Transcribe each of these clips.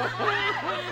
Ha ha ha.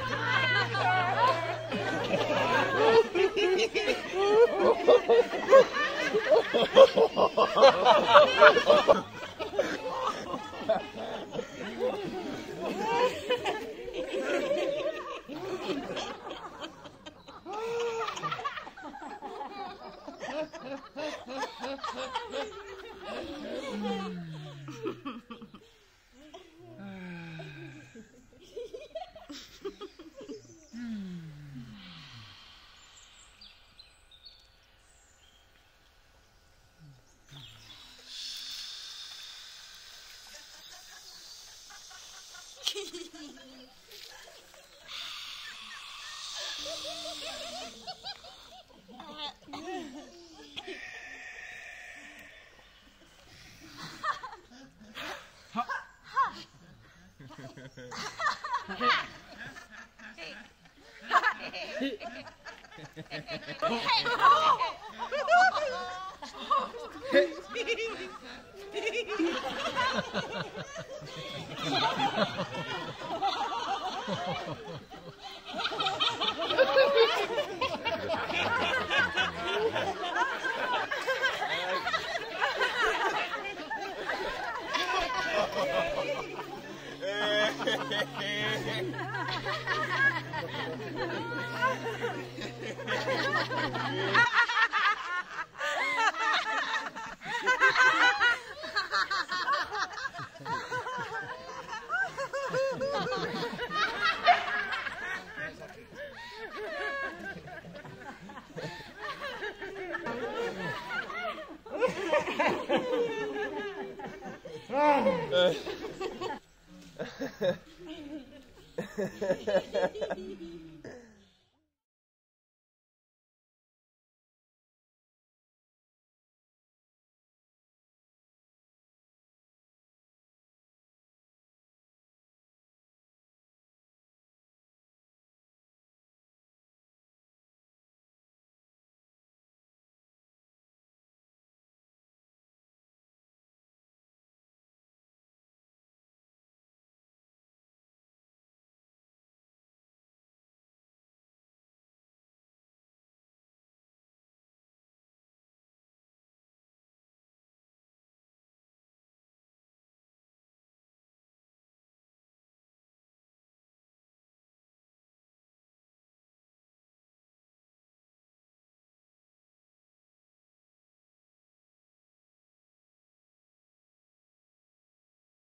Hey! Ha. Ah, Yeah.